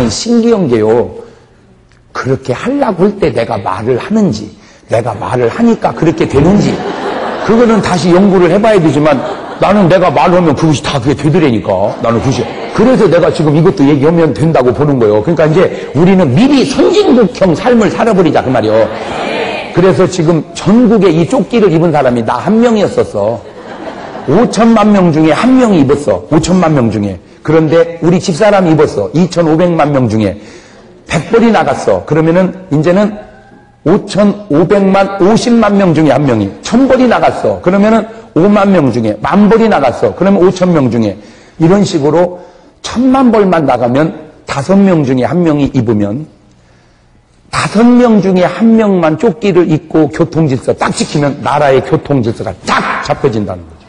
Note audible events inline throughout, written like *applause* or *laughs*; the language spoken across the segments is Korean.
나는 신기한 게요. 그렇게 하려고 할 때 내가 말을 하는지, 내가 말을 하니까 그렇게 되는지, 그거는 다시 연구를 해봐야 되지만 나는 내가 말하면 그것이 다 그게 되더라니까. 나는 그것이. 그래서 내가 지금 이것도 얘기하면 된다고 보는 거예요. 그러니까 이제 우리는 미리 선진국형 삶을 살아버리자, 그 말이요. 그래서 지금 전국에 이 조끼를 입은 사람이 나 한 명이었었어. 5천만 명 중에 한 명이 입었어. 5천만 명 중에. 그런데 우리 집사람이 입었어. 2,500만 명 중에. 100벌이 나갔어. 그러면은 이제는 5,500만, 50만 명 중에 한 명이 1,000벌이 나갔어. 그러면은 5만 명 중에 만 벌이 나갔어. 그러면 5천 명 중에 이런 식으로 천만 벌만 나가면 다섯 명 중에 한 명이 입으면 다섯 명 중에 한 명만 조끼를 입고 교통질서 딱 지키면 나라의 교통질서가 딱 잡혀진다는 거죠.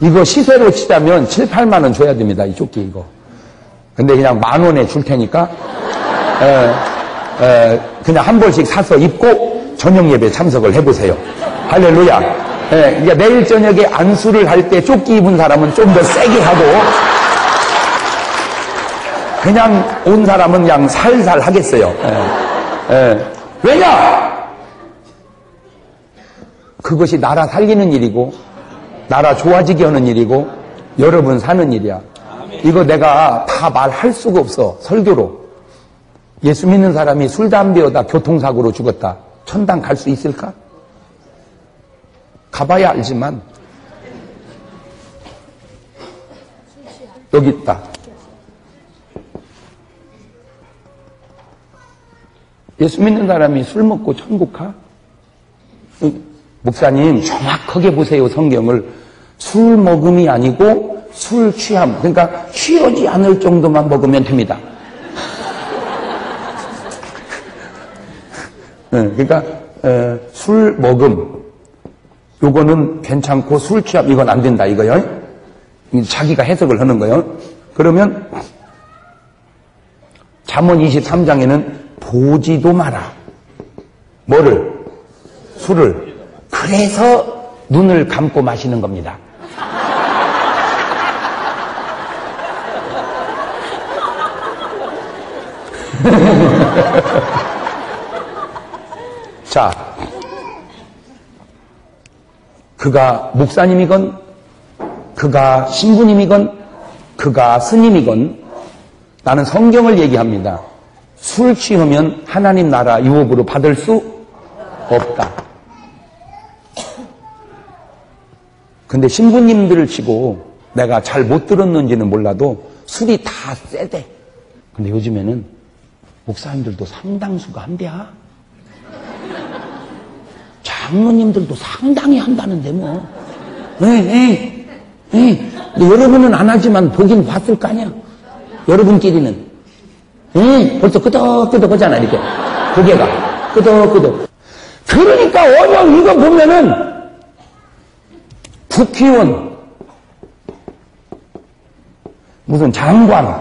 이거 시세로 치자면 7, 8만 원 줘야 됩니다. 이 조끼 이거. 근데 그냥 만 원에 줄 테니까 에, 에, 그냥 한 벌씩 사서 입고 저녁 예배 참석을 해보세요. 할렐루야. 예, 그러니까 내일 저녁에 안수를 할 때 조끼 입은 사람은 좀 더 세게 하고 그냥 온 사람은 그냥 살살 하겠어요. 예, 예. 왜냐? 그것이 나라 살리는 일이고 나라 좋아지게 하는 일이고 여러분 사는 일이야. 이거 내가 다 말할 수가 없어. 설교로. 예수 믿는 사람이 술, 담배여다 교통사고로 죽었다. 천당 갈 수 있을까? 가봐야 알지만 여기 있다. 예수 믿는 사람이 술 먹고 천국 가? 목사님 정확하게 보세요 성경을 술 먹음이 아니고 술 취함 그러니까 취하지 않을 정도만 먹으면 됩니다. *laughs* 네, 그러니까 에, 술 먹음 요거는 괜찮고 술 취함 이건 안 된다 이거요. 자기가 해석을 하는 거요. 그러면 잠언 23장에는 보지도 마라. 뭐를? 술을. 그래서 눈을 감고 마시는 겁니다. *laughs* 자, 그가 목사님이건, 그가 신부님이건, 그가 스님이건, 나는 성경을 얘기합니다. 술 취하면 하나님 나라 유업으로 받을 수 없다. 근데 신부님들을 치고 내가 잘 못 들었는지는 몰라도 술이 다 세대. 근데 요즘에는 목사님들도 상당수가 한대야. 장로님들도 상당히 한다는데 뭐. 에이, 에이, 에이. 여러분은 안 하지만 보긴 봤을 거 아니야. 여러분끼리는. 응, 벌써 끄덕끄덕 하잖아, 이렇게. 고개가. 끄덕끄덕. 그러니까 원형 이거 보면은 국회의원, 무슨 장관,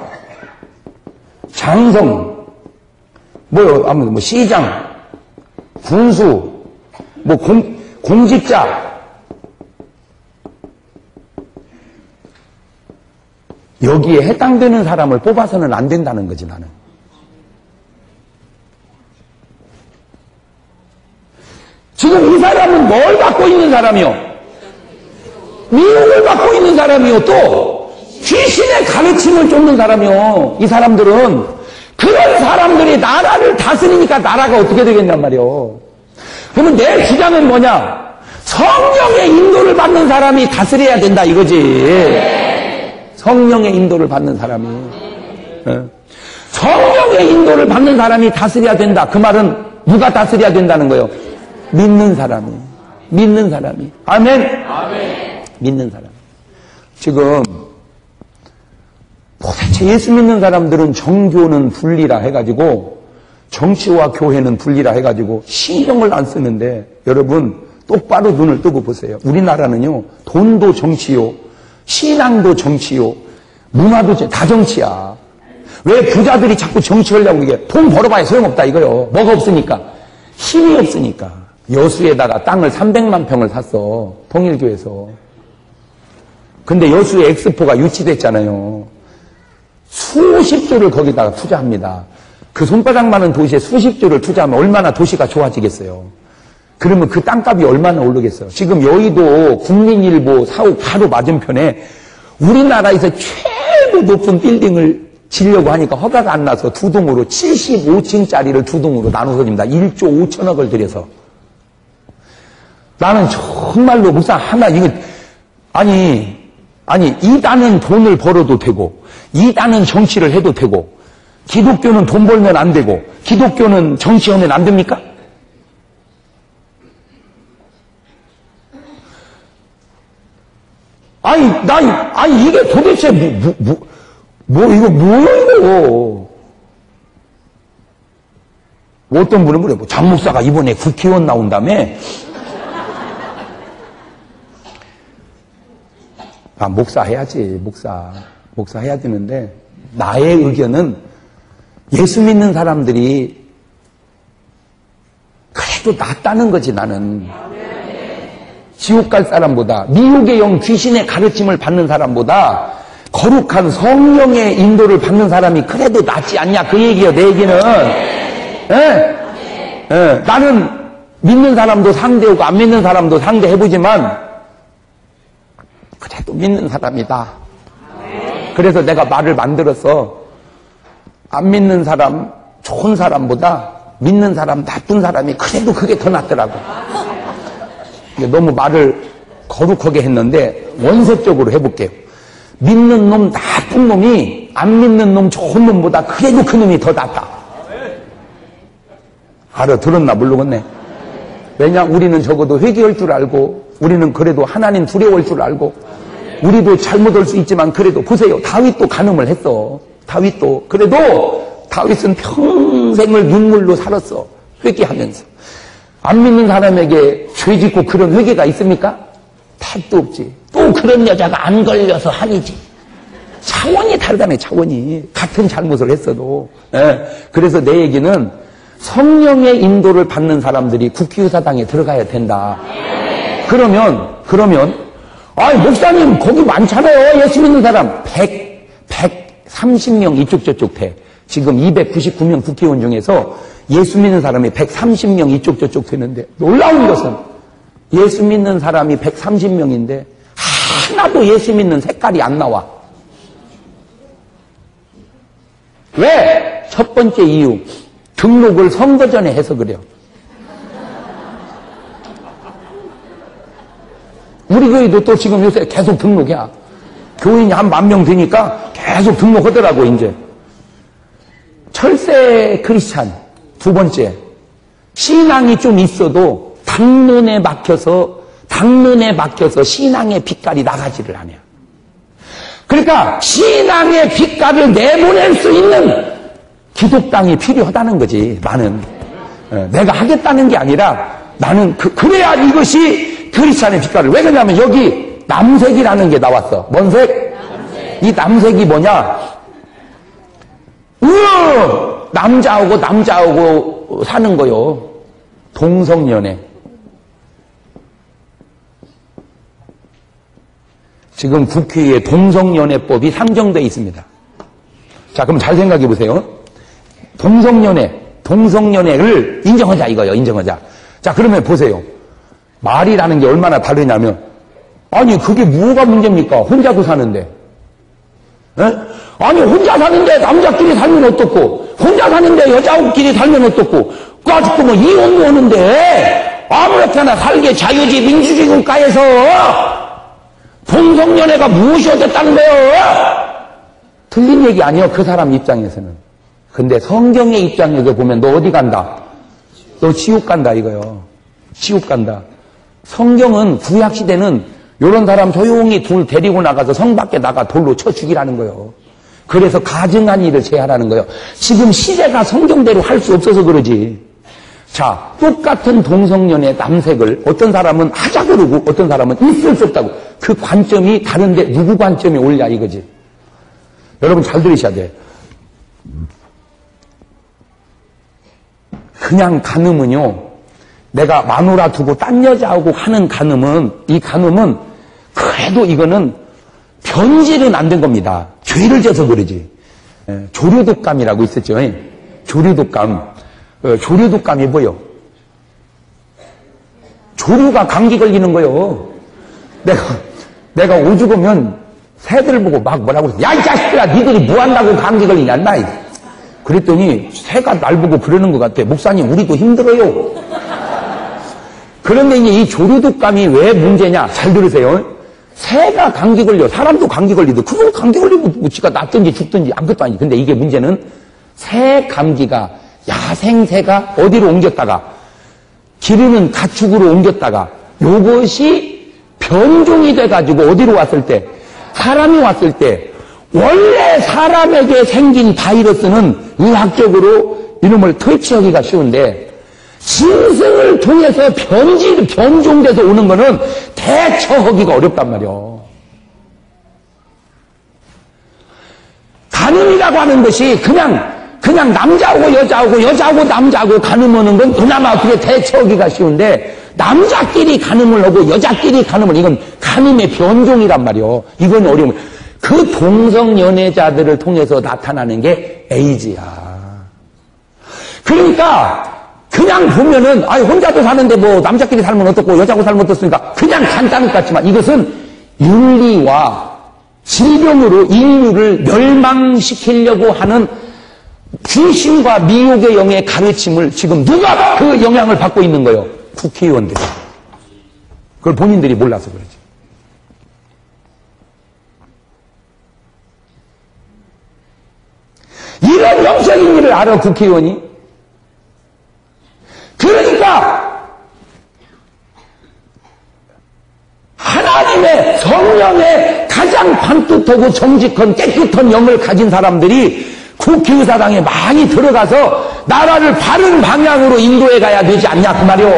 장성, 뭐, 아무튼 뭐 시장, 군수, 뭐 공, 공직자, 여기에 해당되는 사람을 뽑아서는 안 된다는 거지, 나는. 지금 이 사람은 뭘 갖고 있는 사람이요? 미움을 받고 있는 사람이요. 또 귀신의 가르침을 쫓는 사람이요. 이 사람들은 그런 사람들이 나라를 다스리니까 나라가 어떻게 되겠냔 말이요. 그러면 내 주장은 뭐냐? 성령의 인도를 받는 사람이 다스려야 된다 이거지. 성령의 인도를 받는 사람이. 예. 성령의 인도를 받는 사람이 다스려야 된다. 그 말은 누가 다스려야 된다는 거예요? 믿는 사람이. 믿는 사람이. 아멘. 아멘. 믿는 사람. 지금 도대체 예수 믿는 사람들은 정교는 분리라 해가지고 정치와 교회는 분리라 해가지고 신경을 안 쓰는데 여러분 똑바로 눈을 뜨고 보세요. 우리나라는요 돈도 정치요 신앙도 정치요 문화도 다 정치야. 왜 부자들이 자꾸 정치하려고 이게 돈 벌어봐야 소용없다 이거요. 뭐가 없으니까 힘이 없으니까 여수에다가 땅을 300만 평을 샀어 통일교에서. 근데 여수에 엑스포가 유치됐잖아요. 수십 조를 거기다가 투자합니다. 그 손바닥 많은 도시에 수십 조를 투자하면 얼마나 도시가 좋아지겠어요. 그러면 그 땅값이 얼마나 오르겠어요. 지금 여의도 국민일보 사옥 바로 맞은편에 우리나라에서 최고 높은 빌딩을 지려고 하니까 허가가 안 나서 두 동으로 75층짜리를 두 동으로 나눠서 줍니다. 1조 5천억을 들여서. 나는 정말로 목사 하나 이거 아니 아니 이단은 돈을 벌어도 되고 이단은 정치를 해도 되고 기독교는 돈 벌면 안 되고 기독교는 정치하면 안 됩니까? 아니 나 아니 이게 도대체 뭐 뭐 뭐, 뭐, 이거 뭐예요? 어떤 분은 그래, 뭐, 장 목사가 이번에 국회의원 나온 다음에, 아, 목사 해야지, 목사. 목사 해야 되는데, 나의 의견은 예수 믿는 사람들이 그래도 낫다는 거지, 나는. 지옥 갈 사람보다, 미혹의 영 귀신의 가르침을 받는 사람보다, 거룩한 성령의 인도를 받는 사람이 그래도 낫지 않냐 그 얘기예요 내 얘기는 예? 예. 나는 믿는 사람도 상대하고 안 믿는 사람도 상대해보지만 그래도 믿는 사람이다 그래서 내가 말을 만들었어 안 믿는 사람 좋은 사람보다 믿는 사람 나쁜 사람이 그래도 그게 더 낫더라고 너무 말을 거룩하게 했는데 원색적으로 해볼게요 믿는 놈 나쁜 놈이 안 믿는 놈 좋은 놈보다 그래도 그 놈이 더 낫다. 알아 들었나 모르겠네. 왜냐 우리는 적어도 회개할 줄 알고 우리는 그래도 하나님 두려워할 줄 알고 우리도 잘못할 수 있지만 그래도 보세요. 다윗도 간음을 했어. 다윗도 그래도 다윗은 평생을 눈물로 살았어. 회개하면서. 안 믿는 사람에게 죄 짓고 그런 회개가 있습니까? 택도 없지. 또 그런 여자가 안 걸려서 한이지. 차원이 다르다며, 차원이. 같은 잘못을 했어도. 예. 그래서 내 얘기는 성령의 인도를 받는 사람들이 국회의사당에 들어가야 된다. 그러면, 그러면, 아 목사님, 거기 많잖아요. 예수 믿는 사람. 100, 130명 이쪽 저쪽 돼. 지금 299명 국회의원 중에서 예수 믿는 사람이 130명 이쪽 저쪽 되는데 놀라운 것은 예수 믿는 사람이 130명인데 하나도 예수 믿는 색깔이 안 나와. 왜? 첫 번째 이유. 등록을 선거 전에 해서 그래요. 우리 교회도 또 지금 요새 계속 등록이야. 교인이 한 만 명 되니까 계속 등록하더라고, 이제. 철새 크리스찬. 두 번째. 신앙이 좀 있어도 당론에 막혀서 당론에 막혀서 신앙의 빛깔이 나가지를 않아요. 그러니까 신앙의 빛깔을 내보낼 수 있는 기독당이 필요하다는 거지. 나는 어, 내가 하겠다는 게 아니라 나는 그, 래야 이것이 크리스찬의 빛깔을 왜 그러냐면 여기 남색이라는 게 나왔어. 뭔 색? 남색. 이 남색이 뭐냐? 으 남자하고 남자하고 사는 거요. 동성연애. 지금 국회에 동성연애법이 상정되어 있습니다. 자, 그럼 잘 생각해 보세요. 동성연애, 동성연애를 인정하자 이거예요. 인정하자. 자, 그러면 보세요. 말이라는 게 얼마나 다르냐면 아니 그게 뭐가 문제입니까? 혼자도 사는데. 에? 아니 혼자 사는데 남자끼리 살면 어떻고 혼자 사는데 여자끼리 살면 어떻고 그 아직도 뭐 이혼도 오는데 아무렇게나 살게 자유주의 민주주의 국가에서 동성연애가 무엇이 어쨌다는 거예요? 틀린 얘기 아니에요. 그 사람 입장에서는. 근데 성경의 입장에서 보면 너 어디 간다? 너 지옥 간다 이거요. 지옥 간다. 성경은 구약 시대는 이런 사람 조용히 둘 데리고 나가서 성 밖에 나가 돌로 쳐 죽이라는 거예요. 그래서 가증한 일을 제하라는 거예요. 지금 시대가 성경대로 할 수 없어서 그러지. 자, 똑같은 동성연애 남색을 어떤 사람은 하자 그러고 어떤 사람은 있을 수 없다고. 그 관점이 다른데 누구 관점이 옳냐 이거지. 여러분 잘 들으셔야 돼. 그냥 간음은요. 내가 마누라 두고 딴 여자하고 하는 간음은 이 간음은 그래도 이거는 변질은 안 된 겁니다. 죄를 져서 그러지. 예, 조류독감이라고 있었죠. 예. 조류독감. 어, 조류독감이 뭐요? 조류가 감기 걸리는 거요. 내가, 내가 오죽으면 새들을 보고 막 뭐라고. 야, 이 자식들아, 니들이 뭐 한다고 감기 걸리냐, 나. 그랬더니 새가 날 보고 그러는 것 같아. 목사님, 우리도 힘들어요. 그런데 이제 이 조류독감이 왜 문제냐? 잘 들으세요. 새가 감기 걸려. 사람도 감기 걸리도. 그거 감기 걸리고 뭐 지가 낫든지 죽든지 아무것도 아니지. 근데 이게 문제는 새 감기가 야생새가 어디로 옮겼다가 기르는 가축으로 옮겼다가 요것이 변종이 돼가지고 어디로 왔을 때 사람이 왔을 때 원래 사람에게 생긴 바이러스는 의학적으로 이놈을 퇴치하기가 쉬운데 짐승을 통해서 변질, 변종돼서 오는 거는 대처하기가 어렵단 말이요. 간음이라고 하는 것이 그냥, 그냥 남자하고 여자하고 여자하고 남자하고 간음 하는 건 그나마 그게 대처하기가 쉬운데 남자끼리 간음을 하고 여자끼리 간음을 이건 간음의 변종이란 말이요. 이건 어려운 그 동성 연애자들을 통해서 나타나는 게 에이즈야. 그러니까 그냥 보면은 아 혼자도 사는데 뭐 남자끼리 살면 어떻고 여자하고 살면 어떻습니까? 그냥 간단할 것 같지만 이것은 윤리와 질병으로 인류를 멸망시키려고 하는 귀신과 미혹의 영의 가르침을 지금 누가 그 영향을 받고 있는 거예요? 국회의원들이. 그걸 본인들이 몰라서 그러지. 이런 영적인 일을 알아 국회의원이? 그러니까 하나님의 성령의 가장 반듯하고 정직한 깨끗한 영을 가진 사람들이 국회의사당에 많이 들어가서 나라를 바른 방향으로 인도해 가야 되지 않냐 그 말이오.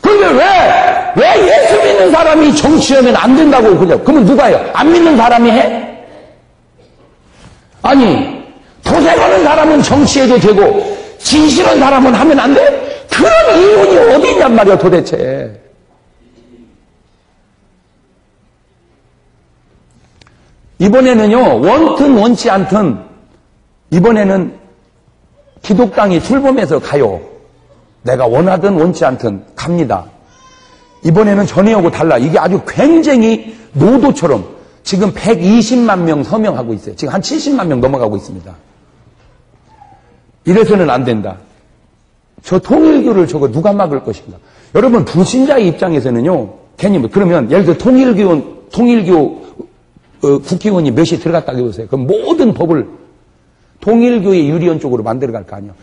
근데 왜, 왜 예수 믿는 사람이 정치하면 안 된다고 그냥, 그러면 누가 해요? 안 믿는 사람이 해? 아니, 도생하는 사람은 정치해도 되고, 진실한 사람은 하면 안 돼? 그런 이론이 어디 있냔 말이야, 도대체. 이번에는요, 원튼 원치 않든, 이번에는 기독당이 출범해서 가요. 내가 원하든 원치 않든 갑니다. 이번에는 전에하고 달라. 이게 아주 굉장히 노도처럼 지금 120만 명 서명하고 있어요. 지금 한 70만 명 넘어가고 있습니다. 이래서는 안 된다. 저 통일교를 저거 누가 막을 것인가? 여러분 불신자의 입장에서는요. 괜히 뭐 그러면 예를 들어 통일교 통일교 어, 국회의원이 몇이 들어갔다고 해보세요. 그럼 모든 법을 통일교의 유리원 쪽으로 만들어 갈 거 아니에요.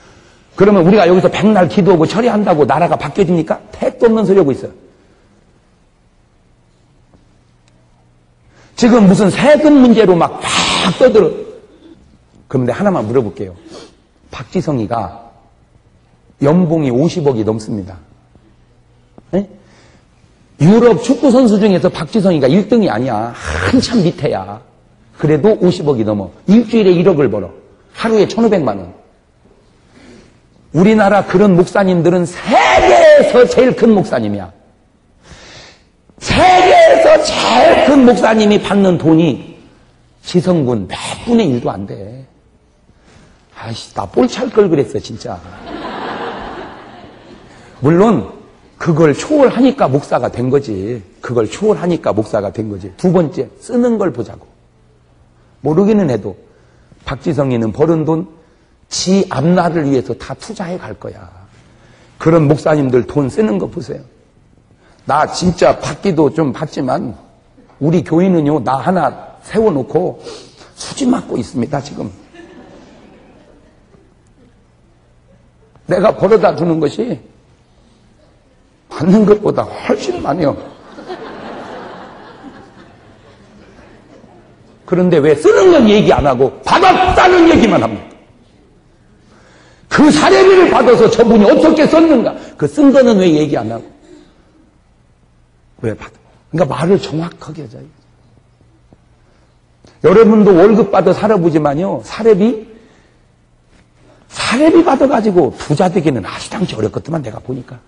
그러면 우리가 여기서 백날 기도하고 처리한다고 나라가 바뀌어집니까? 택도 없는 소리 하고 있어요. 지금 무슨 세금 문제로 막 팍 떠들어. 그런데 하나만 물어볼게요. 박지성이가 연봉이 50억이 넘습니다. 에? 유럽 축구 선수 중에서 박지성이가 1등이 아니야. 한참 밑에야. 그래도 50억이 넘어. 일주일에 1억을 벌어. 하루에 1,500만 원. 우리나라 그런 목사님들은 세계에서 제일 큰 목사님이야. 세계에서 제일 큰 목사님이 받는 돈이 지성군 몇 분의 1도 안 돼. 아이씨, 나 볼 찰 걸 그랬어, 진짜. 물론, 그걸 초월하니까 목사가 된 거지. 그걸 초월하니까 목사가 된 거지. 두 번째, 쓰는 걸 보자고. 모르기는 해도, 박지성이는 버는 돈, 지 앞날을 위해서 다 투자해 갈 거야. 그런 목사님들 돈 쓰는 거 보세요. 나 진짜 받기도 좀 받지만, 우리 교인은요, 나 하나 세워놓고 수지 맞고 있습니다, 지금. 내가 벌어다 주는 것이 받는 것보다 훨씬 많아요. 그런데 왜 쓰는 건 얘기 안 하고 받았다는 얘기만 합니까? 그 사례비를 받아서 저분이 어떻게 썼는가? 그 쓴 거는 왜 얘기 안 하고? 왜 받아? 그러니까 말을 정확하게 하자. 여러분도 월급 받아 살아보지만요, 사례비? 사례비 받아가지고 부자 되기는 아시당치 어렵거든만, 내가 보니까.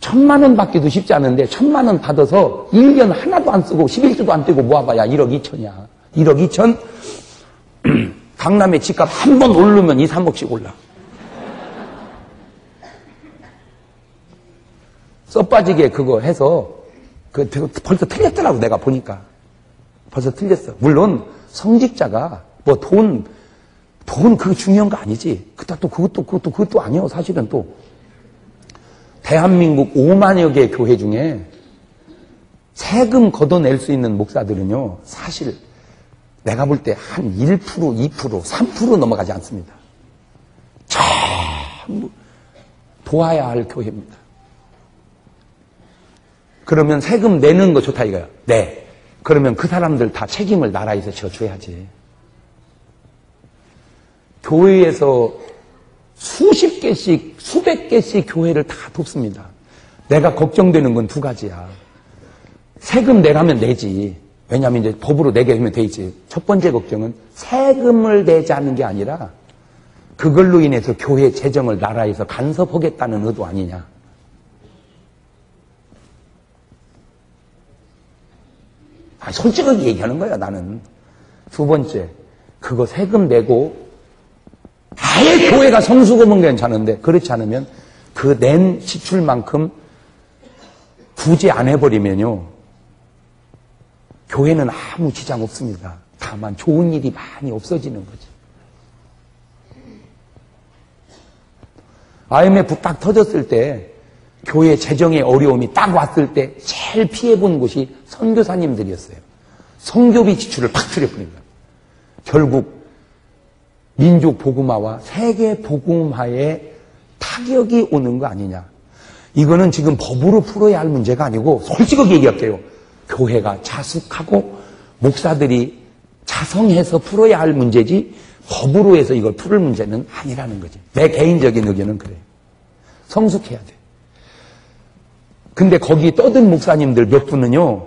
천만 원 받기도 쉽지 않은데 천만 원 받아서 1년 하나도 안 쓰고 11주도 안 떼고 모아봐야 1억 2천이야. 1억 2천? 강남의 집값 한 번 오르면 2, 3억씩 올라. 써 빠지게 그거 해서 그 벌써 틀렸더라고 내가 보니까 벌써 틀렸어. 물론 성직자가 뭐 돈 돈 그거 중요한 거 아니지. 그다 또 그것도 그것도 그것도 아니요. 사실은 또 대한민국 5만여 개 교회 중에 세금 걷어낼 수 있는 목사들은요. 사실 내가 볼 때 한 1%, 2%, 3% 넘어가지 않습니다. 전부 도와야 할 교회입니다. 그러면 세금 내는 거 좋다 이거야. 네. 그러면 그 사람들 다 책임을 나라에서 져줘야지. 교회에서 수십 개씩, 수백 개씩 교회를 다 돕습니다. 내가 걱정되는 건 두 가지야. 세금 내라면 내지. 왜냐하면 이제 법으로 내게 하면 되지. 첫 번째 걱정은 세금을 내지 않는 게 아니라 그걸로 인해서 교회 재정을 나라에서 간섭하겠다는 의도 아니냐. 아, 솔직하게 얘기하는 거야, 나는. 두 번째, 그거 세금 내고 아예 교회가 성수금은 괜찮은데 그렇지 않으면 그낸 지출만큼 구제 안 해버리면요. 교회는 아무 지장 없습니다. 다만 좋은 일이 많이 없어지는 거죠. IMF 딱 터졌을 때 교회 재정의 어려움이 딱 왔을 때 제일 피해본 곳이 선교사님들이었어요. 성교비 지출을 팍 줄여버린 거예요. 결국 민족 복음화와 세계 복음화에 타격이 오는 거 아니냐. 이거는 지금 법으로 풀어야 할 문제가 아니고 솔직하게 얘기할게요. 교회가 자숙하고 목사들이 자성해서 풀어야 할 문제지 법으로 해서 이걸 풀을 문제는 아니라는 거지. 내 개인적인 의견은 그래요. 성숙해야 돼. 근데 거기 떠든 목사님들 몇 분은요,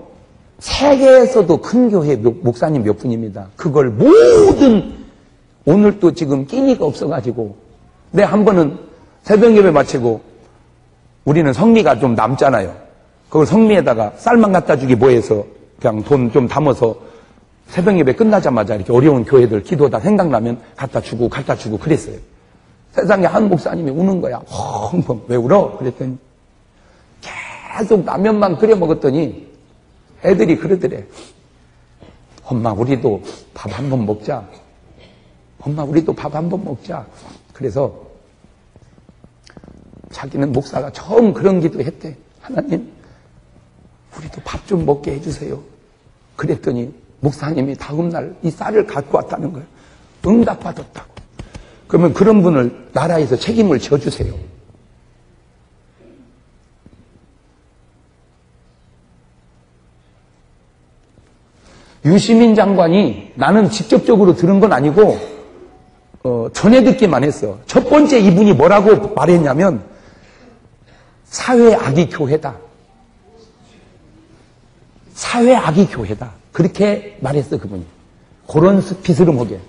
세계에서도 큰 교회 목사님 몇 분입니다. 그걸 모든, 오늘 또 지금 끼니가 없어가지고, 내한 번은 새벽 예배 마치고, 우리는 성미가 좀 남잖아요. 그걸 성미에다가 쌀만 갖다 주기 뭐해서 그냥 돈 좀 담아서 새벽 예배 끝나자마자 이렇게 어려운 교회들 기도다 생각나면 갖다 주고 갖다 주고 그랬어요. 세상에 한 목사님이 우는 거야. 펑펑. 왜 울어? 그랬더니 계속 라면만 끓여 먹었더니 애들이 그러더래. 엄마, 우리도 밥 한 번 먹자. 엄마, 우리도 밥 한 번 먹자. 그래서 자기는 목사가 처음 그런 기도 했대. 하나님, 우리도 밥 좀 먹게 해주세요. 그랬더니 목사님이 다음날 이 쌀을 갖고 왔다는 거예요. 응답받았다고. 그러면 그런 분을 나라에서 책임을 져주세요. 유시민 장관이 나는 직접적으로 들은 건 아니고 어, 전해 듣기만 했어. 첫 번째 이분이 뭐라고 말했냐면 사회 악의 교회다. 사회 악의 교회다. 그렇게 말했어 그분이. 그런 스피스름하게.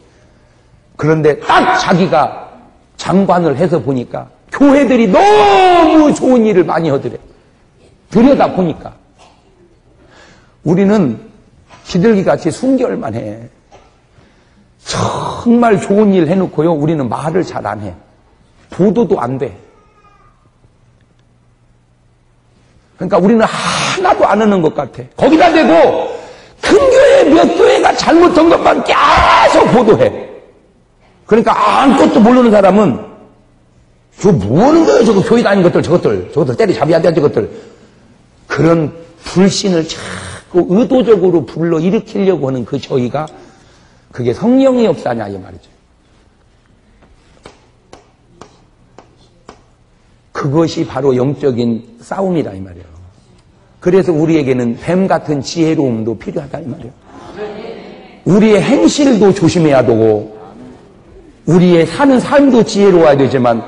그런데 딱 자기가 장관을 해서 보니까 교회들이 너무 좋은 일을 많이 하더래. 들여다 보니까. 우리는 기들기 같이 순결만 해. 정말 좋은 일 해놓고요. 우리는 말을 잘 안 해. 보도도 안 돼. 그러니까 우리는 하나도 안 하는 것 같아. 거기다 대고 큰 교회 몇 교회가 잘못한 것만 계속 보도해. 그러니까 아무것도 모르는 사람은 저거 뭐 하는 거예요? 저거 교회 다니는 것들, 저것들, 저것들 때리잡아야 돼, 저것들. 그런 불신을 자꾸 의도적으로 불러 일으키려고 하는 그 저희가 그게 성령의 역사냐, 이 말이죠. 그것이 바로 영적인 싸움이다, 이 말이에요. 그래서 우리에게는 뱀 같은 지혜로움도 필요하다, 이 말이에요. 우리의 행실도 조심해야 되고, 우리의 사는 삶도 지혜로워야 되지만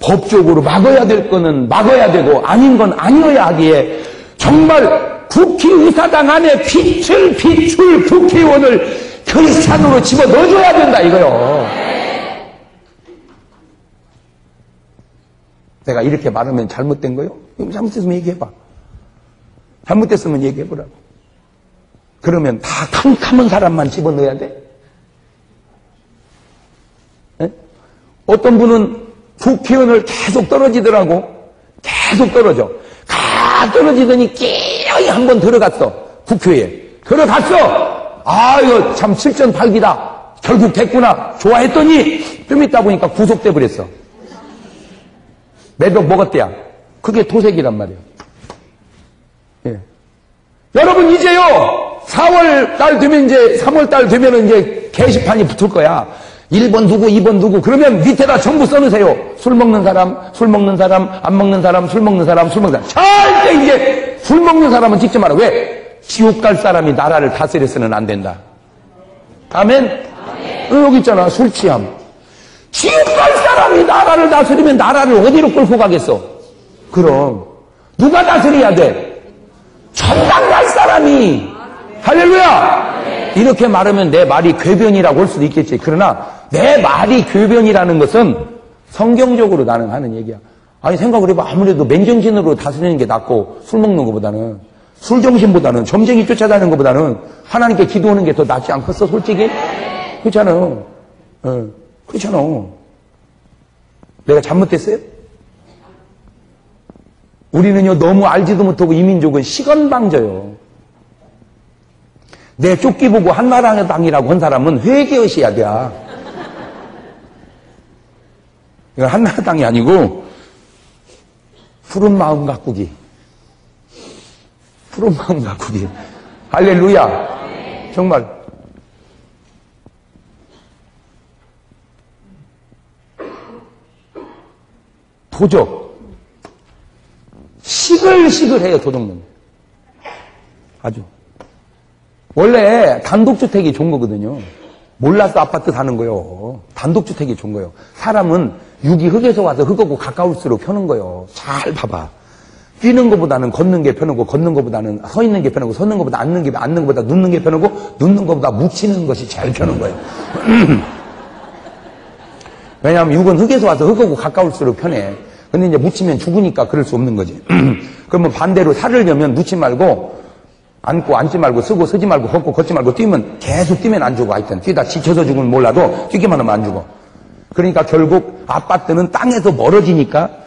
법적으로 막아야 될 거는 막아야 되고 아닌 건 아니어야 하기에 정말 국회의사당 안에 빛을 비출 국회의원을 크리스찬으로 집어 넣어줘야 된다 이거요. 내가 이렇게 말하면 잘못된 거요? 잘못됐으면 얘기해봐. 잘못됐으면 얘기해보라고. 그러면 다 캄캄한 사람만 집어넣어야 돼? 에? 어떤 분은 국회의원을 계속 떨어지더라고. 계속 떨어져. 가 떨어지더니 끼어이 한 번 들어갔어. 국회에. 들어갔어! 아, 이거 참 7전8기다. 결국 됐구나. 좋아했더니 좀 있다 보니까 구속돼 버렸어. 매덕 먹었대야. 그게 도색이란 말이야. 예. 여러분 이제요. 4월 달 되면 이제 3월 달 되면 이제 게시판이 붙을 거야. 1번 누구, 2번 누구. 그러면 밑에다 전부 써놓으세요. 술 먹는 사람, 술 먹는 사람, 안 먹는 사람, 술 먹는 사람, 술 먹는 사람. 절대 이제 술 먹는 사람은 찍지 마라. 왜? 지옥 갈 사람이 나라를 다스려서는 안 된다. 아멘? 어, 여기 있잖아. 술 취함. 지옥 갈 사람이 나라를 다스리면 나라를 어디로 끌고 가겠어? 그럼. 누가 다스려야 돼? 천당 갈 사람이. 할렐루야! 이렇게 말하면 내 말이 궤변이라고 할 수도 있겠지. 그러나 내 말이 궤변이라는 것은 성경적으로 나는 하는 얘기야. 아니 생각을 해봐. 아무래도 맨정신으로 다스리는 게 낫고 술 먹는 것보다는 술 정신보다는 점쟁이 쫓아다니는 것보다는 하나님께 기도하는 게 더 낫지 않겠어 솔직히? 그렇잖아. 어, 그렇잖아. 내가 잘못됐어요? 우리는요 너무 알지도 못하고 이민족은 시건방져요. 내 쫓기 보고 한나라당이라고 한 사람은 회개하셔야 돼. 이건 한나라당이 아니고 푸른 마음 가꾸기. 푸른 마음 가꾸기. 할렐루야. 정말. 도적. 시글시글 해요, 도둑놈. 아주. 원래 단독주택이 좋은 거거든요. 몰라서 아파트 사는 거요. 단독주택이 좋은 거요. 사람은 육이 흙에서 와서 흙하고 가까울수록 펴는 거요. 잘 봐봐. 뛰는 것보다는 걷는 게 편하고 걷는 것보다는 서 있는 게 편하고 서는 것보다 앉는 게 앉는 것보다 눕는 게 편하고 눕는 것보다 묻히는 것이 제일 편한 거예요. *clears throat* 왜냐하면 육은 흙에서 와서 흙하고 가까울수록 편해. 근데 이제 묻히면 죽으니까 그럴 수 없는 거지. *clears throat* 그러면 반대로 살을 여면 묻지 말고 앉고 앉지 말고 쓰고 서지 말고 걷고 걷지 말고 뛰면 계속 뛰면 안 죽어 하여튼 뛰다 지쳐서 죽으면 몰라도 뛰기만 하면 안 죽어 그러니까 결국 아파트는 땅에서 멀어지니까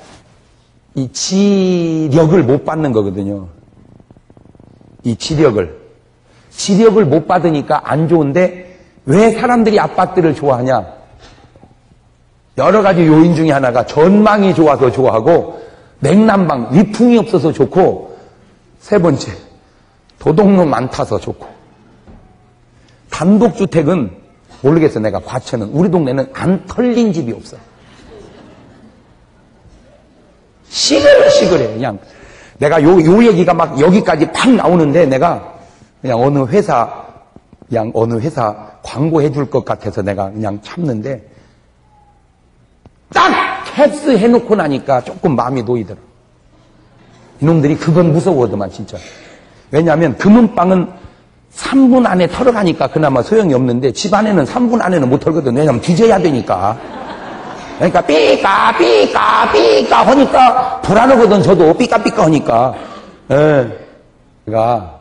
이 지력을 못 받는 거거든요. 이 지력을. 지력을 못 받으니까 안 좋은데 왜 사람들이 아파트를 좋아하냐? 여러 가지 요인 중에 하나가 전망이 좋아서 좋아하고 냉난방 위풍이 없어서 좋고 세 번째 도둑놈 많다서 좋고. 단독주택은 모르겠어 내가 과천은. 우리 동네는 안 털린 집이 없어 시글시글해 그냥 내가 요, 요 얘기가 막 여기까지 팍 나오는데 내가 그냥 어느 회사 그냥 어느 회사 광고해 줄 것 같아서 내가 그냥 참는데 딱 캡스 해놓고 나니까 조금 마음이 놓이더라 이놈들이 그건 무서워하더만 진짜 왜냐하면 금은방은 3분 안에 털어가니까 그나마 소용이 없는데 집 안에는 3분 안에는 못 털거든. 왜냐하면 뒤져야 되니까. 그러니까 삐까 삐까 삐까 하니까 불안하거든 저도 삐까 삐까 하니까. 예. 그러니까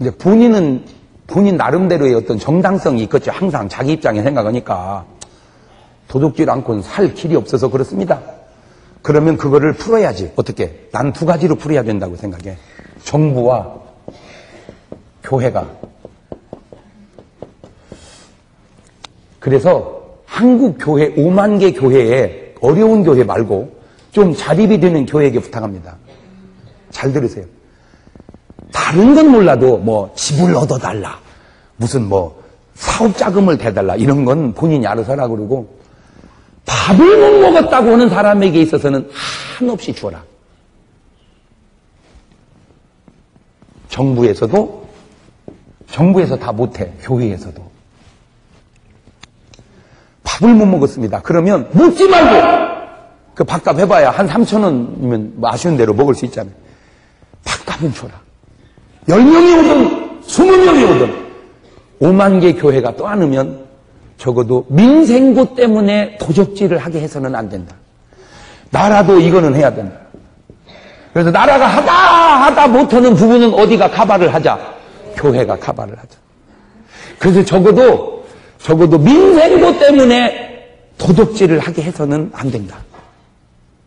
이제 본인은 본인 나름대로의 어떤 정당성이 있겠죠. 항상 자기 입장에 생각하니까 도둑질 않고는 살 길이 없어서 그렇습니다. 그러면 그거를 풀어야지. 어떻게? 난 두 가지로 풀어야 된다고 생각해. 정부와 교회가. 그래서 한국 교회, 5만 개 교회에 어려운 교회 말고 좀 자립이 되는 교회에게 부탁합니다. 잘 들으세요. 다른 건 몰라도 뭐 집을 얻어달라. 무슨 뭐 사업 자금을 대달라. 이런 건 본인이 알아서 하라 그러고 밥을 못 먹었다고 하는 사람에게 있어서는 한없이 주어라. 정부에서도 정부에서 다 못해 교회에서도 밥을 못 먹었습니다. 그러면 묻지 말고 그 밥값 해봐야 한 3천 원이면 뭐 아쉬운 대로 먹을 수 있잖아요. 밥값은 줘라. 10명이 오든 20명이 오든 5만 개 교회가 떠안으면 적어도 민생고 때문에 도적질을 하게 해서는 안 된다. 나라도 이거는 해야 된다. 그래서 나라가 하다 하다 못하는 부분은 어디가 카바를 하자. 교회가 카바를 하자. 그래서 적어도 적어도 민생고 때문에 도덕질을 하게 해서는 안 된다.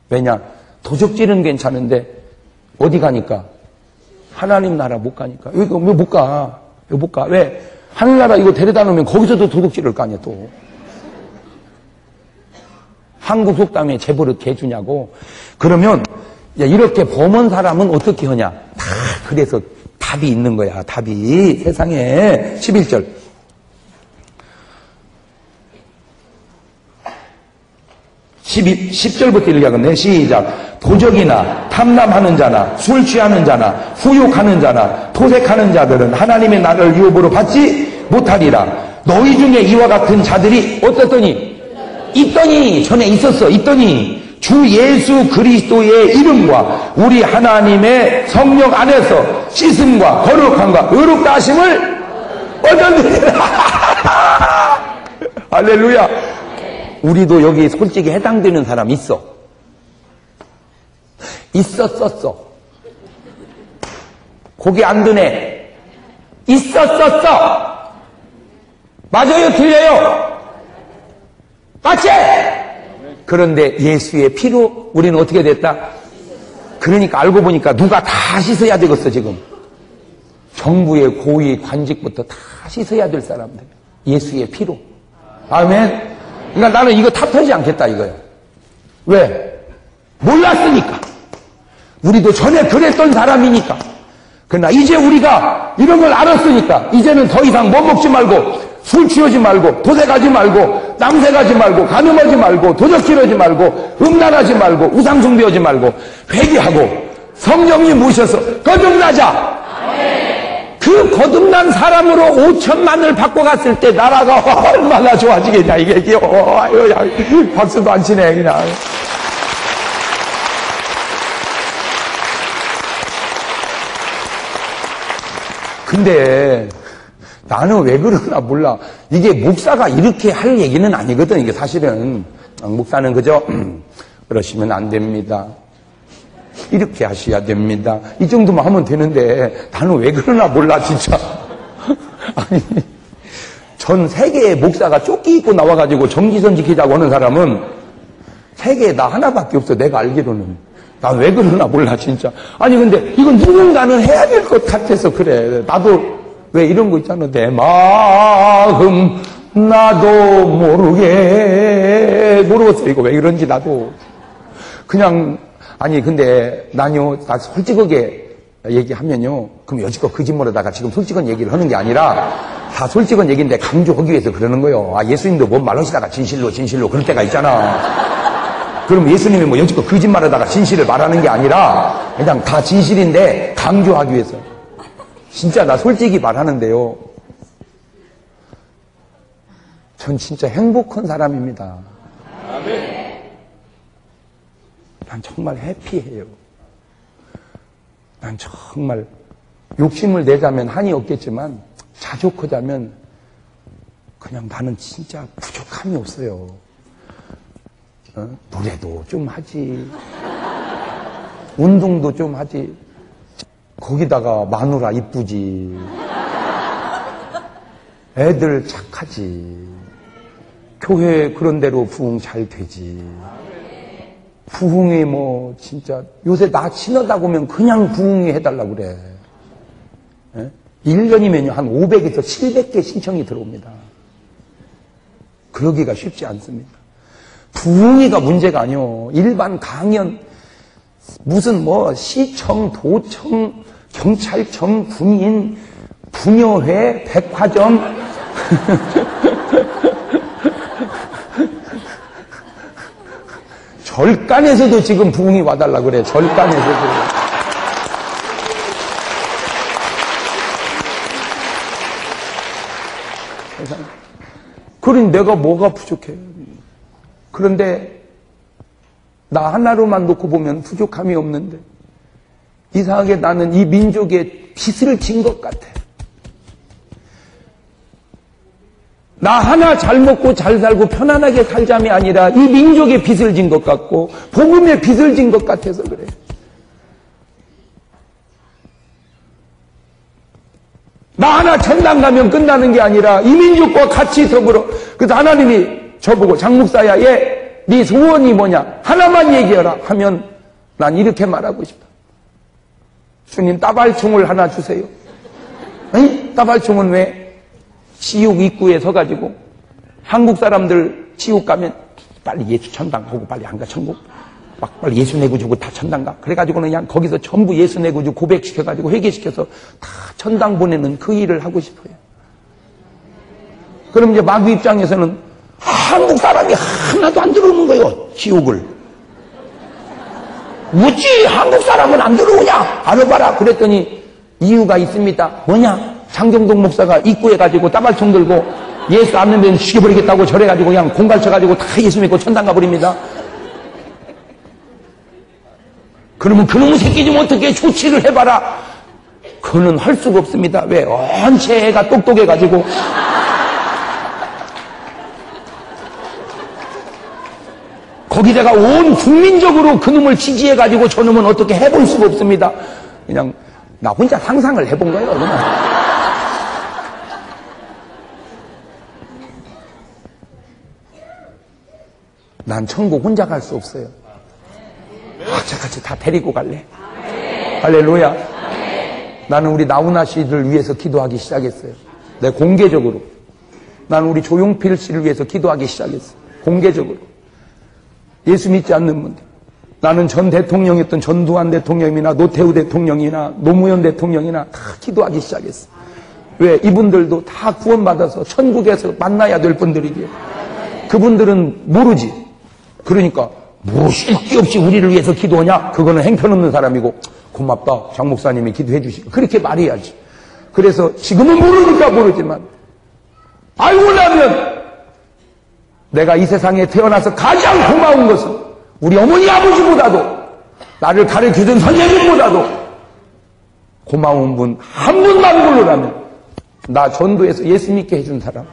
왜냐? 도적질은 괜찮은데 어디 가니까 하나님 나라 못 가니까 여기 왜못 가? 왜 못 가? 왜? 하늘나라 이거 데려다 놓으면 거기서도 도둑질을 까냐 또. 한국 속담에 재벌을 개주냐고. 그러면 야, 이렇게 범한 사람은 어떻게 하냐? 다 그래서 답이 있는 거야. 답이 세상에 11절. 12, 10절부터 읽어야겠네. 시작. 도적이나 탐남하는 자나 술 취하는 자나 후욕하는 자나 토색하는 자들은 하나님의 나를 유업으로 받지 못하리라. 너희 중에 이와 같은 자들이 어떻더니 있더니 전에 있었어. 있더니 주 예수 그리스도의 이름과 우리 하나님의 성령 안에서 씻음과 거룩함과 의롭다 하심을 얻었느니라. *laughs* 할렐루야. 우리도 여기 솔직히 해당되는 사람 있어. 있었었어. 고개 안 드네. 있었었어. 맞아요, 틀려요? 맞지? 그런데 예수의 피로 우리는 어떻게 됐다? 그러니까 알고 보니까 누가 다 씻어야 되겠어, 지금. 정부의 고위 관직부터 다 씻어야 될 사람들. 예수의 피로. 아멘. 그러니까 나는 이거 탓하지 않겠다 이거예요. 왜? 몰랐으니까. 우리도 전에 그랬던 사람이니까. 그러나 이제 우리가 이런 걸 알았으니까 이제는 더 이상 못 먹지 말고 술 취하지 말고 도색하지 말고 낭색하지 말고 간음하지 말고 도적질하지 말고 음란하지 말고 우상숭배하지 말고 회개하고 성령님 모셔서 거듭나자. 그 거듭난 사람으로 5천만을 바꿔갔을 때 나라가 얼마나 좋아지겠냐 이게 어, 아유, 야, 박수도 안 치네 그냥. 근데 나는 왜 그러나 몰라. 이게 목사가 이렇게 할 얘기는 아니거든. 이게 사실은 목사는 그저 그러시면 안 됩니다. 이렇게 하셔야 됩니다. 이 정도만 하면 되는데 나는 왜 그러나 몰라 진짜. *laughs* 아니 전 세계의 목사가 조끼 입고 나와가지고 정지선 지키자고 하는 사람은 세계에 나 하나밖에 없어 내가 알기로는. 나 왜 그러나 몰라 진짜. 아니 근데 이건 누군가는 해야 될 것 같아서 그래. 나도 왜 이런 거 있잖아. 내 마음 나도 모르게 모르겠어 이거 왜 이런지 나도 그냥 아니 근데 난요 나 솔직하게 얘기하면요. 그럼 여지껏 거짓말하다가 지금 솔직한 얘기를 하는 게 아니라 다 솔직한 얘기인데 강조하기 위해서 그러는 거예요. 아 예수님도 뭔 말하시다가 진실로 진실로 그럴 때가 있잖아. 그럼 예수님이 뭐 여지껏 거짓말하다가 진실을 말하는 게 아니라 그냥 다 진실인데 강조하기 위해서. 진짜 나 솔직히 말하는데요. 전 진짜 행복한 사람입니다 아멘. 난 정말 해피해요. 난 정말 욕심을 내자면 한이 없겠지만 자족하자면 그냥 나는 진짜 부족함이 없어요. 어? 노래도 좀 하지. 운동도 좀 하지. 거기다가 마누라 이쁘지. 애들 착하지. 교회 그런 대로 부흥 잘 되지. 부흥이 뭐 진짜 요새 나 친하다 보면 그냥 부흥이 해달라고 그래. 예? 1년이면요 한 500에서 700개 신청이 들어옵니다. 그러기가 쉽지 않습니다. 부흥이가 문제가 아니요. 일반 강연 무슨 뭐 시청, 도청, 경찰청, 군인, 부녀회, 백화점 *laughs* 절간에서도 지금 부흥이 와달라 그래. 절간에서도. 그러니 내가 뭐가 부족해. 그런데 나 하나로만 놓고 보면 부족함이 없는데 이상하게 나는 이 민족에 빚을 진 것 같아. 나 하나 잘 먹고 잘 살고 편안하게 살자이 아니라 이 민족의 빚을 진 것 같고 복음의 빚을 진 것 같아서 그래. 나 하나 천당 가면 끝나는 게 아니라 이 민족과 같이 더불어 그래서 하나님이 저보고 장목사야 얘 네 소원이 뭐냐? 하나만 얘기해라 하면 난 이렇게 말하고 싶어. 주님 따발총을 하나 주세요. 아니 따발총은 왜 지옥 입구에 서가지고 한국 사람들 지옥 가면 빨리 예수 천당 하고 빨리 안가 천국? 막 빨리 예수 내고 주고 다 천당 가? 그래가지고는 그냥 거기서 전부 예수 내고 주고 고백시켜가지고 회개시켜서 다 천당 보내는 그 일을 하고 싶어요. 그럼 이제 마귀 입장에서는 한국 사람이 하나도 안 들어오는 거예요 지옥을. 뭐지 한국 사람은 안 들어오냐? 알아봐라. 그랬더니 이유가 있습니다. 뭐냐 장경동 목사가 입구에 가지고 따발총 들고 예수 안 믿으면 죽여버리겠다고 절해가지고 그냥 공갈쳐가지고 다 예수 믿고 천당 가버립니다. 그러면 그놈의 새끼 좀 어떻게 조치를 해봐라. 그는 할 수가 없습니다. 왜? 언체 애가 똑똑해가지고. 거기다가 온 국민적으로 그놈을 지지해가지고 저놈은 어떻게 해볼 수가 없습니다. 그냥 나 혼자 상상을 해본 거예요. 그냥. 난 천국 혼자 갈 수 없어요. 악착같이 다 데리고 갈래. 할렐루야. 나는 우리 나훈아 씨를 위해서 기도하기 시작했어요. 내 공개적으로. 나는 우리 조용필 씨를 위해서 기도하기 시작했어요. 공개적으로. 예수 믿지 않는 분들. 나는 전 대통령이었던 전두환 대통령이나 노태우 대통령이나 노무현 대통령이나 다 기도하기 시작했어. 왜? 이분들도 다 구원받아서 천국에서 만나야 될 분들이기에. 그분들은 모르지. 그러니까 무엇이 없이 우리를 위해서 기도하냐? 그거는 행편없는 사람이고 고맙다. 장 목사님이 기도해 주시고 그렇게 말해야지. 그래서 지금은 모르니까 모르지만 알고 나면 내가 이 세상에 태어나서 가장 고마운 것은 우리 어머니 아버지보다도 나를 가르쳐준 선생님보다도 고마운 분 한 분만 불러라면 나 전도해서 예수 믿게 해준 사람.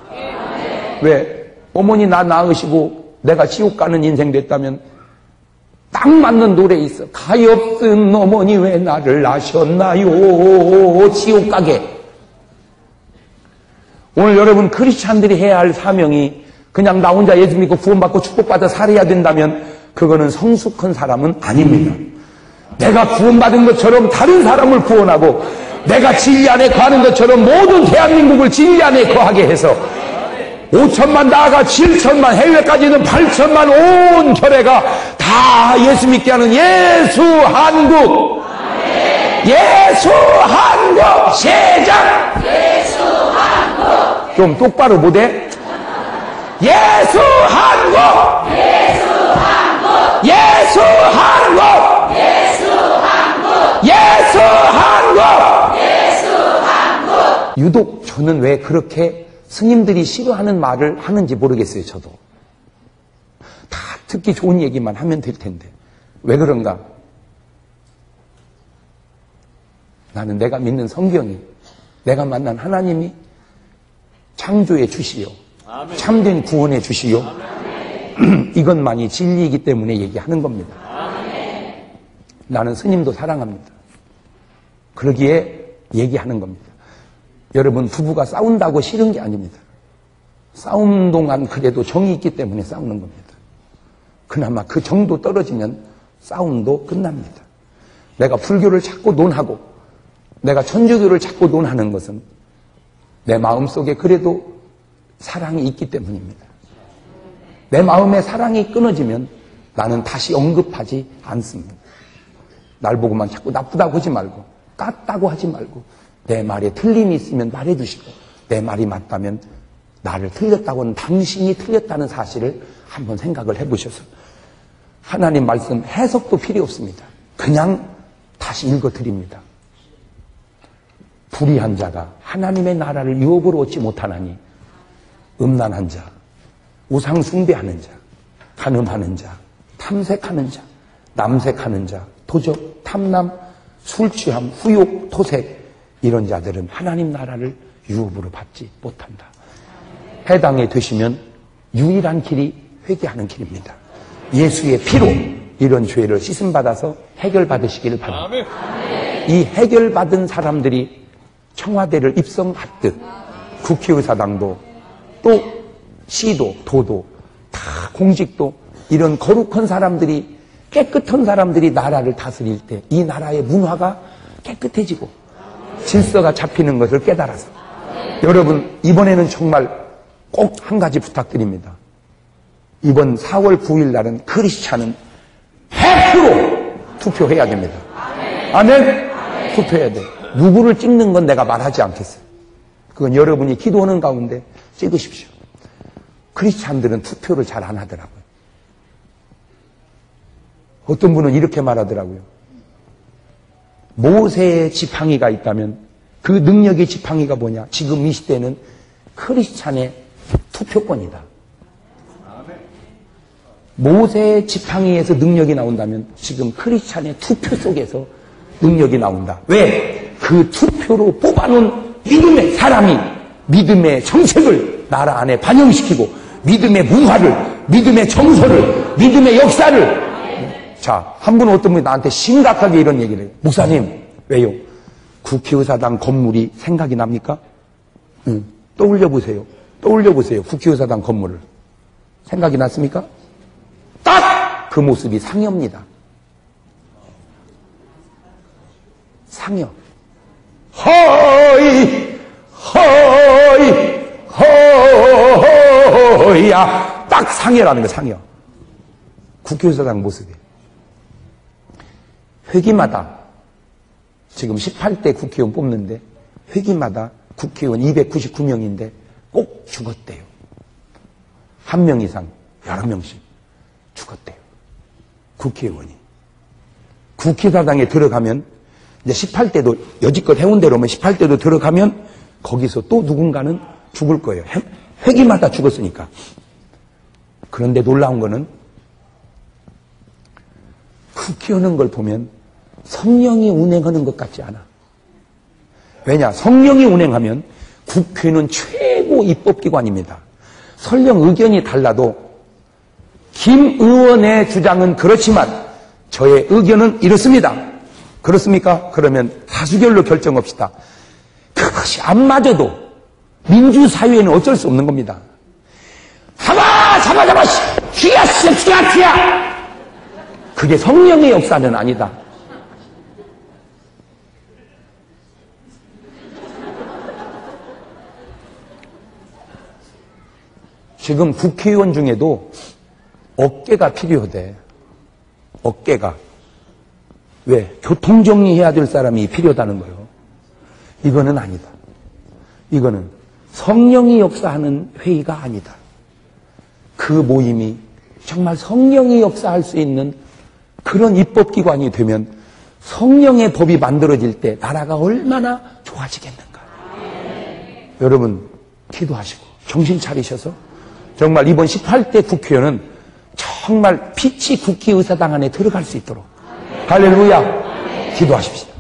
왜? 어머니 나 낳으시고 내가 지옥 가는 인생 됐다면 딱 맞는 노래 있어. 가엾은 어머니 왜 나를 낳으셨나요? 지옥 가게. 오늘 여러분 크리스찬들이 해야 할 사명이 그냥 나 혼자 예수 믿고 구원받고 축복받아 살아야 된다면 그거는 성숙한 사람은 아닙니다. 내가 구원받은 것처럼 다른 사람을 구원하고 내가 진리 안에 거하는 것처럼 모든 대한민국을 진리 안에 거하게 해서 5천만 나아가 7천만 해외까지는 8천만 온 결례가 다 예수 믿게 하는 예수 한국 예수 한국 세장 예수 한국 좀 똑바로 못해 예수 한국 예수 한국 예수 한국 예수 한국 예수 한국 예수 한국 유독 저는 왜 그렇게 스님들이 싫어하는 말을 하는지 모르겠어요, 저도. 다 듣기 좋은 얘기만 하면 될 텐데. 왜 그런가? 나는 내가 믿는 성경이, 내가 만난 하나님이 창조해 주시오. 참된 구원해 주시오. *clears throat* 이것만이 진리이기 때문에 얘기하는 겁니다. 나는 스님도 사랑합니다. 그러기에 얘기하는 겁니다. 여러분 부부가 싸운다고 싫은 게 아닙니다. 싸움 동안 그래도 정이 있기 때문에 싸우는 겁니다. 그나마 그 정도 떨어지면 싸움도 끝납니다. 내가 불교를 찾고 논하고 내가 천주교를 찾고 논하는 것은 내 마음속에 그래도 사랑이 있기 때문입니다. 내 마음에 사랑이 끊어지면 나는 다시 언급하지 않습니다. 날 보고만 자꾸 나쁘다고 하지 말고 깠다고 하지 말고 내 말에 틀림이 있으면 말해 주시고 내 말이 맞다면 나를 틀렸다고는 당신이 틀렸다는 사실을 한번 생각을 해보셔서 하나님 말씀 해석도 필요 없습니다. 그냥 다시 읽어드립니다. 불의한 자가 하나님의 나라를 유업으로 얻지 못하나니 음란한 자, 우상 숭배하는 자, 간음하는 자, 탐색하는 자, 남색하는 자, 도적, 탐남, 술 취함, 후욕, 토색, 이런 자들은 하나님 나라를 유업으로 받지 못한다. 해당이 되시면 유일한 길이 회개하는 길입니다. 예수의 피로 이런 죄를 씻음 받아서 해결 받으시기를 바랍니다. 이 해결 받은 사람들이 청와대를 입성하듯 국회의사당도 또 시도, 도도, 다 공직도 이런 거룩한 사람들이 깨끗한 사람들이 나라를 다스릴 때 이 나라의 문화가 깨끗해지고 질서가 잡히는 것을 깨달아서 여러분 이번에는 정말 꼭 한 가지 부탁드립니다. 이번 4월 9일 날은 크리스찬은 100% 투표해야 됩니다. 아멘? 투표해야 돼. 누구를 찍는 건 내가 말하지 않겠어요. 그건 여러분이 기도하는 가운데 찍으십시오. 크리스찬들은 투표를 잘 안 하더라고요. 어떤 분은 이렇게 말하더라고요. 모세의 지팡이가 있다면 그 능력의 지팡이가 뭐냐? 지금 이 시대는 크리스찬의 투표권이다. 모세의 지팡이에서 능력이 나온다면 지금 크리스찬의 투표 속에서 능력이 나온다. 왜? 그 투표로 뽑아놓은 믿음의 사람이 믿음의 정책을 나라 안에 반영시키고 믿음의 문화를, 믿음의 정서를, 믿음의 역사를 자, 한 분은 어떤 분이 나한테 심각하게 이런 얘기를 해요. 목사님, 왜요? 국회의사당 건물이 생각이 납니까? 응. 떠올려 보세요. 떠올려 보세요. 국회의사당 건물을. 생각이 났습니까? 딱 그 모습이 상여입니다. 상여. 허이, 허이, 허이야. 딱 상여라는 거, 상여. 국회의사당 모습이. 회기마다 지금 18대 국회의원 뽑는데 회기마다 국회의원 299명인데 꼭 죽었대요. 한 명 이상 여러 명씩 죽었대요. 국회의원이. 국회사당에 들어가면 이제 18대도 여지껏 해온 대로 면 18대도 들어가면 거기서 또 누군가는 죽을 거예요. 회기마다 죽었으니까. 그런데 놀라운 거는 국회의원인 걸 보면 성령이 운행하는 것 같지 않아. 왜냐? 성령이 운행하면 국회는 최고 입법기관입니다. 설령 의견이 달라도 김 의원의 주장은 그렇지만 저의 의견은 이렇습니다. 그렇습니까? 그러면 다수결로 결정합시다. 그것이 안 맞아도 민주사회는 어쩔 수 없는 겁니다. 잡아! 잡아! 잡아! 쥐야! 쥐야! 쥐야! 그게 성령의 역사는 아니다. 지금 국회의원 중에도 어깨가 필요하대. 어깨가. 왜? 교통정리해야 될 사람이 필요하다는 거예요. 이거는 아니다. 이거는 성령이 역사하는 회의가 아니다. 그 모임이 정말 성령이 역사할 수 있는 그런 입법기관이 되면 성령의 법이 만들어질 때 나라가 얼마나 좋아지겠는가. 여러분, 기도하시고 정신 차리셔서 정말 이번 18대 국회의원은 정말 빛이 국회의사당 안에 들어갈 수 있도록 할렐루야 기도하십시오.